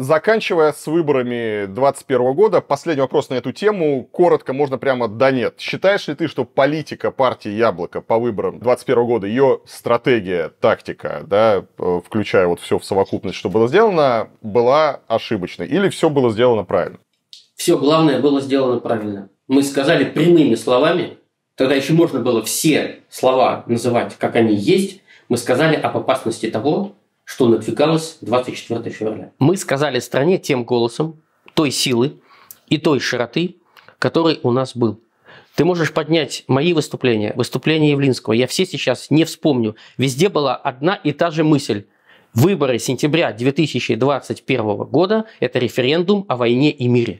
заканчивая с выборами 2021 года, последний вопрос на эту тему. Коротко, можно прямо да нет. Считаешь ли ты, что политика партии «Яблоко» по выборам 2021 года, ее стратегия, тактика, да, э, включая вот все в совокупность, что было сделано, была ошибочной? Или все было сделано правильно? Все главное было сделано правильно. Мы сказали прямыми словами, тогда еще можно было все слова называть, как они есть, мы сказали об опасности того, что надвигалось 24 февраля. Мы сказали стране тем голосом, той силы и той широты, который у нас был. Ты можешь поднять мои выступления, выступления Явлинского. Я все сейчас не вспомню. Везде была одна и та же мысль. Выборы сентября 2021 года – это референдум о войне и мире.